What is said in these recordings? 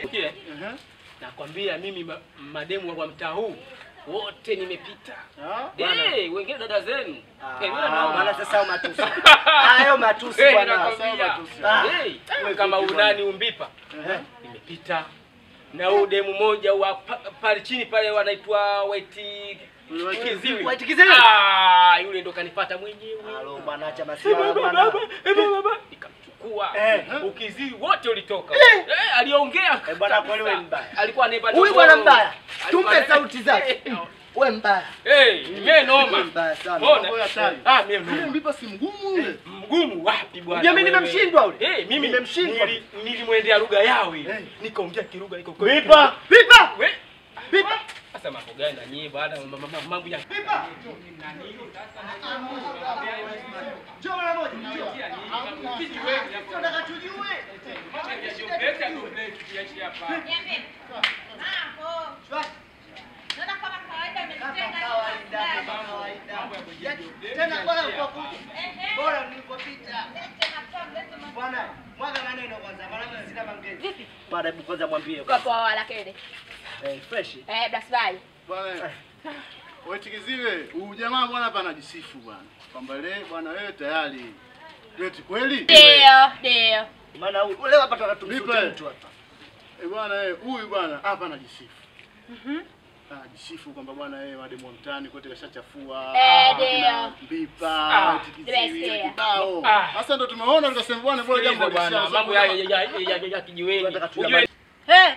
Sikia, nakwambia mimi ma- mademu wa mtaa huu wote nimepita. Eh, wengine dada zenu. Eh, wewe naomba. Maana sasa hayo matusi. Hayo matusi Eh, bwana. nakwambia. Ah. Eh, kama unani umbipa nimepita na huyu demu moja wa pa- pale chini pale wanaitwa waiti Kiziwi. White Kiziwi? Ah, yule ndo kanipata mwenyewe. Halo bwana acha Eh, masiala bwana. Baba, eh. Eh. Ukiziwi wote ulitoka. Eh, aliongea. Eh, bwana, kweli wewe mbaya. Alikuwa anaiba Huyu bwana mbaya. Tumpe sauti zake. Eh, Wewe mbaya. Eh, mimi noma. Mbaya sana. Mbona? Ah, mimi noma. Mbipa si mgumu ule. Mgumu wapi bwana? Mimi nimemshindwa ule. Eh, mimi Nimemshindwa. Nilimwendea lugha yao ile. Eh. Nikaongea kiruga iko kwa. Vipa. Mambo gani na bwana mambo ya Pipa. Njoo mara moja. Njoo. Tunataka tujue. Tena bora ukakuja. Bwana, mwaga maneno kwanza, maana sina mwambie. Uko poa lakini. Eh, fresh. Eh, basi Bwana. Wewe tikiziwe, huyu jamaa bwana hapa anajisifu bwana. Kwamba le bwana wewe tayari. Eti kweli? Ndio, ndio. Maana huyu leo hapa tunatumia mtu hapa. Eh bwana wewe huyu bwana hapa anajisifu. Mhm. Anajisifu kwamba bwana yeye mademu wa demontani kote kashachafua. Eh, ndio. Mbipa, Ah, kibao. Ah. Sasa ndo tumeona tukasema bwana bora jambo bwana, mambo ya ya kijiweni. Eh.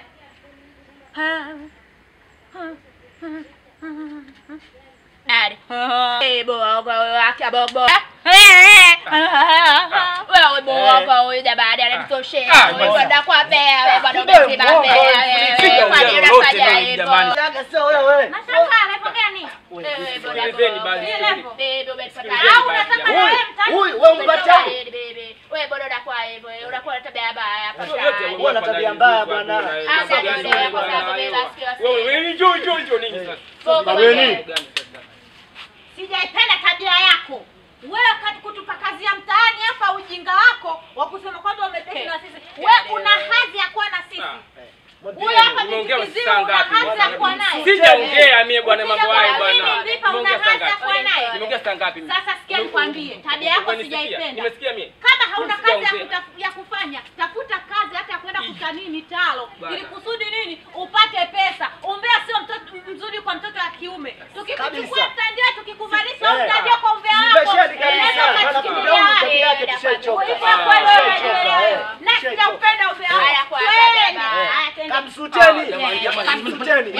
Wewe boga huyu jamani ananitoshea. Ah, Wewe basi. kwenda kwa bea, wewe bado bea. Wewe unafanya hivyo? Sio wewe. Eh, Eh, Au unataka na wewe mtani? Huyu wewe umpatia. Wewe unakuwa hivyo. Unakuwa na tabia mbaya hapa. Sio. Wewe una tabia mbaya bwana. Ah, ndio kwa sababu wewe basi Wewe wewe njoo njoo njoo nini sasa? Wewe. Sijaipenda tabia yako. Wewe kutupakazia mtaani hapa ujinga wako wa kusema kwamba umependa na sisi. Wewe una hadhi ya kuwa na sisi. Huyo hapa Umeongea una hadhi ya kuwa naye. Sijaongea mie bwana mambo hayo bwana. mimi, Nimeongea saa ngapi? Nimeongea saa ngapi mimi? Sasa sikia nikwambie, tabia yako sijaipenda. Nimesikia mie. Kama hauna kazi ya, kufanya, tafuta kazi hata ya kwenda kutanini talo ili kusudi nini upate pesa. Umbea sio mtoto mzuri kwa mtoto wa kiume. Tukikuchukua Kabisa. tutandia tukikuvalisha Eh. utajua kwa umbea wako. Nipesheni kabisa. Unaweza Maana ukachukulia kumbe huyu wapi. tabia yake tushachoka. Hivyo kweli wewe Tushachoka, wewe. eh. Na sijaupenda umbea Haya, wako. kwa Twende. tabia. Haya, twende. Kamsuteni.